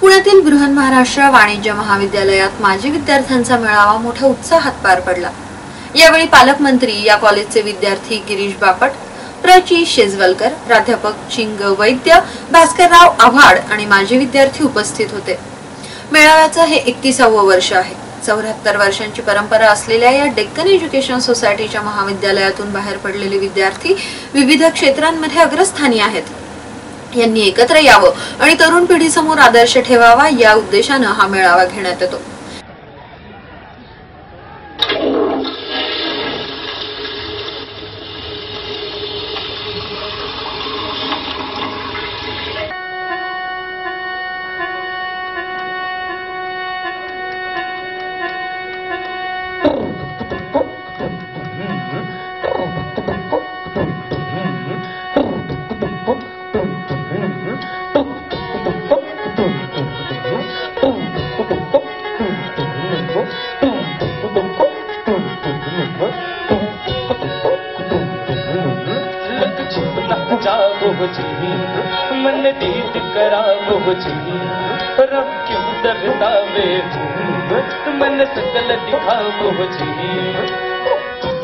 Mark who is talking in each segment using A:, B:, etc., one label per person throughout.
A: पुण्यातील बृहन महाराष्ट्र वाणिज्य महाविद्यालयात माजी विद्यार्थ्यांचा मेळावा मोठ्या उत्साहात पार पडला. यावेळी पालकमंत्री या कॉलेजचे विद्यार्थी गिरीश बापट प्रची शेजवलकर प्राध्यापक चिंग वैद्य भास्करराव आव्हाड आणि माजी विद्यार्थी उपस्थित होते. मेळाव्याचं हे एकतीसावं वर्ष आहे. चौऱ्याहत्तर वर्षांची परंपरा असलेल्या या डेक्कन एज्युकेशन सोसायटीच्या महाविद्यालयातून बाहेर पडलेले विद्यार्थी विविध क्षेत्रांमध्ये अग्रस्थानी आहेत. यांनी एकत्र यावं आणि तरुण पिढीसमोर आदर्श ठेवावा या उद्देशानं हा मेळावा घेण्यात येतो.
B: जागो मन दीद करावो जी रब क्यों डरता वे मन सकल दिखावो जी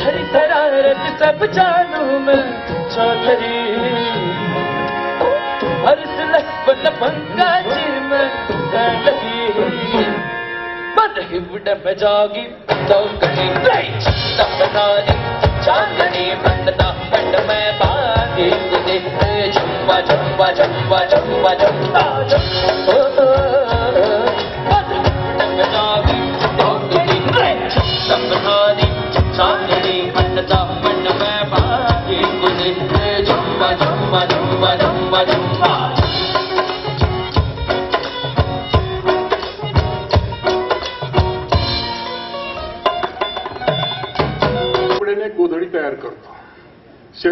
B: हरी शरारत सब जानू मैं चौधरी हर सुलभ पंगा में जागी चौकनी तपनारी चांदनी बनता बंड में बागी। तुझे झुम्बा झुम्बा झुम्बा झुम्बा झुम्बा।
C: कपड्याने गोधडी तयार करतो.